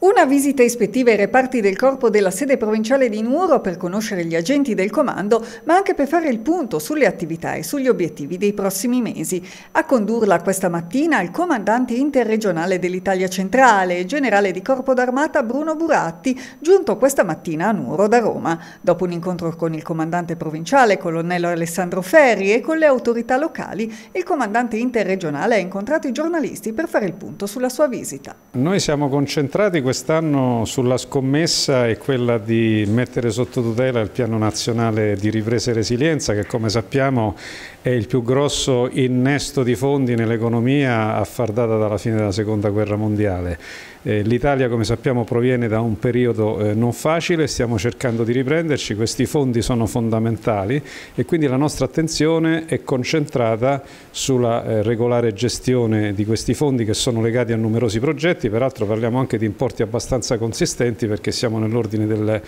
Una visita ispettiva ai reparti del corpo della sede provinciale di Nuoro per conoscere gli agenti del comando, ma anche per fare il punto sulle attività e sugli obiettivi dei prossimi mesi. A condurla questa mattina il comandante interregionale dell'Italia Centrale, generale di corpo d'armata Bruno Buratti, giunto questa mattina a Nuoro da Roma. Dopo un incontro con il comandante provinciale, colonnello Alessandro Ferri, e con le autorità locali, il comandante interregionale ha incontrato i giornalisti per fare il punto sulla sua visita. Noi siamo concentrati quest'anno sulla scommessa è quella di mettere sotto tutela il piano nazionale di ripresa e resilienza che come sappiamo è il più grosso innesto di fondi nell'economia a far data dalla fine della seconda guerra mondiale. Eh, L'Italia come sappiamo proviene da un periodo eh, non facile, stiamo cercando di riprenderci, questi fondi sono fondamentali e quindi la nostra attenzione è concentrata sulla eh, regolare gestione di questi fondi che sono legati a numerosi progetti, peraltro parliamo anche di importi abbastanza consistenti perché siamo nell'ordine del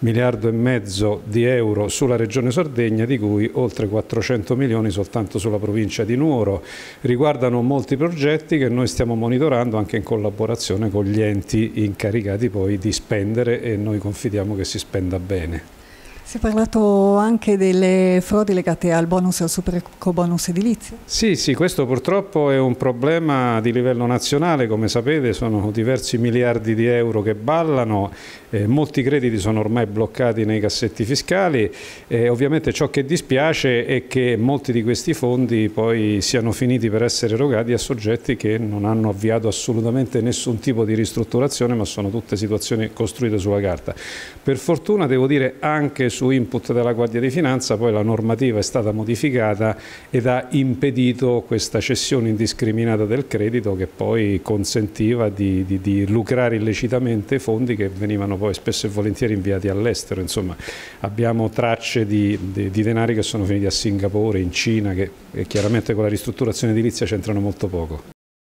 miliardo e mezzo di euro sulla regione Sardegna di cui oltre 400 milioni soltanto sulla provincia di Nuoro. Riguardano molti progetti che noi stiamo monitorando anche in collaborazione con gli enti incaricati poi di spendere e noi confidiamo che si spenda bene. Si è parlato anche delle frodi legate al bonus e al super bonus edilizio? Sì, sì, questo purtroppo è un problema di livello nazionale, come sapete sono diversi miliardi di euro che ballano, eh, molti crediti sono ormai bloccati nei cassetti fiscali e ovviamente ciò che dispiace è che molti di questi fondi poi siano finiti per essere erogati a soggetti che non hanno avviato assolutamente nessun tipo di ristrutturazione ma sono tutte situazioni costruite sulla carta. Per fortuna devo dire anche su input della Guardia di Finanza poi la normativa è stata modificata ed ha impedito questa cessione indiscriminata del credito che poi consentiva di, di, di lucrare illecitamente fondi che venivano poi spesso e volentieri inviati all'estero. Insomma abbiamo tracce di, di, di denari che sono finiti a Singapore, in Cina, che chiaramente con la ristrutturazione edilizia c'entrano molto poco.